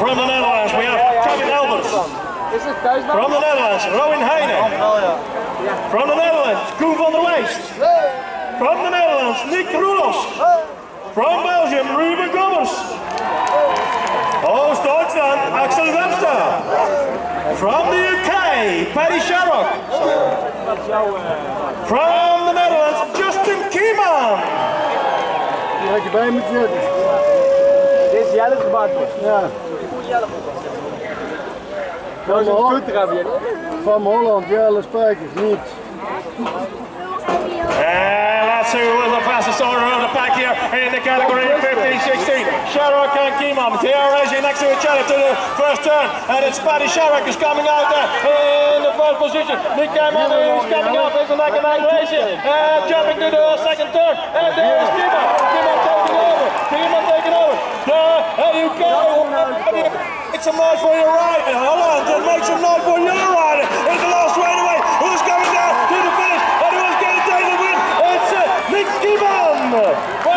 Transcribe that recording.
From the Netherlands, we have Kevin dan? From the Netherlands, Rowan Heijnen. From the Netherlands, Koen van der Weest. From the Netherlands, Nick Roelos. From Belgium, Ruben Gommers. Oost-Duitsland, Axel Webster. From the UK, Paddy Sharrock. From the Netherlands, Justin Kimmann. Deze jij het gemaakt wordt? Ja. Van, Holland, van Holland, Jelle Spijkers, niet. And that's who was the fastest order on the pack here in the category 15-16. Sharak and Kimon. Diarrezi next to each other to the first turn. And it's Paddy Sharak is coming out there in the first position. Nick Kimon is coming up. It's like an race And eh, jumping to the second turn. And there is It's a noise for your right. Hold on, just make some noise for your right. It's the last straightaway. Who's coming down to the finish? And who's going to take the win? It's uh, Nick Gibbon.